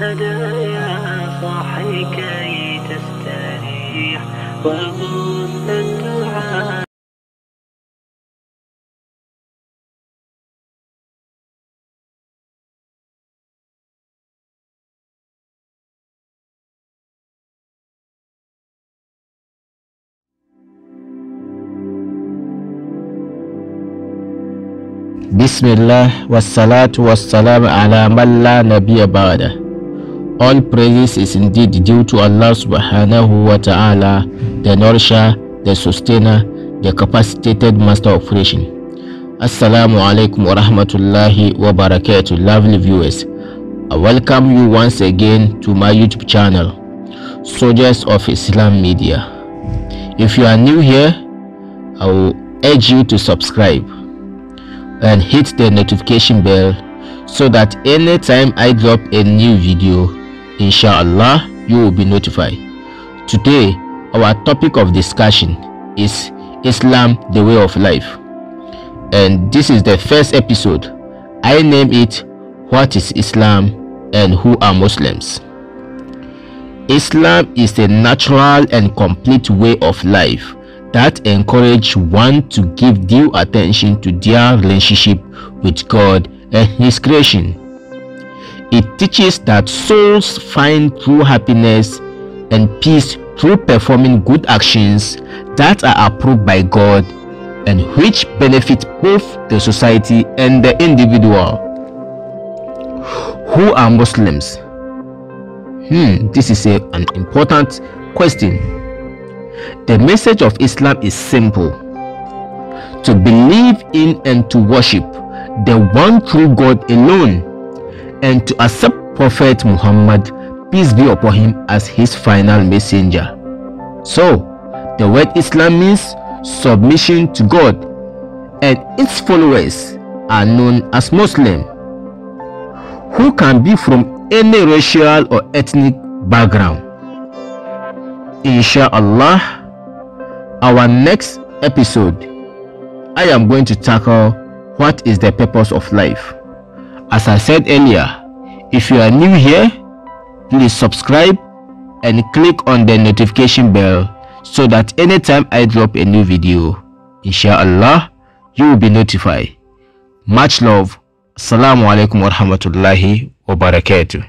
هدايا صاحي كي تستريح. وغص الدعاء. بسم الله والصلاة والسلام على من لا نبي بعده. All praises is indeed due to Allah subhanahu wa ta'ala, the nourisher, the sustainer, the capacitated master of creation. Assalamu alaikum wa rahmatullahi wa barakatuh, lovely viewers. I welcome you once again to my YouTube channel, Soldiers of Islam Media. If you are new here, I will urge you to subscribe and hit the notification bell so that anytime I drop a new video, inshallah, you will be notified. Today, our topic of discussion is Islam, the way of life. And this is the first episode. I name it What is Islam and Who are Muslims? Islam is a natural and complete way of life that encourage one to give due attention to their relationship with God and His creation. It teaches that souls find true happiness and peace through performing good actions that are approved by God and which benefit both the society and the individual. Who are Muslims? Hmm, this is a, an important question. The message of Islam is simple to believe in and to worship the one true God alone and to accept Prophet Muhammad, peace be upon him, as his final messenger. So, the word Islam means submission to God, and its followers are known as Muslim, who can be from any racial or ethnic background. Inshallah, our next episode, I am going to tackle what is the purpose of life. As I said earlier, if you are new here, please subscribe and click on the notification bell so that anytime I drop a new video, inshallah, you will be notified. Much love. Assalamu alaikum wa rahmatullahi wa barakatuh.